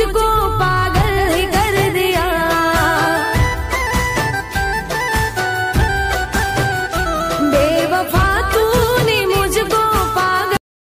to go.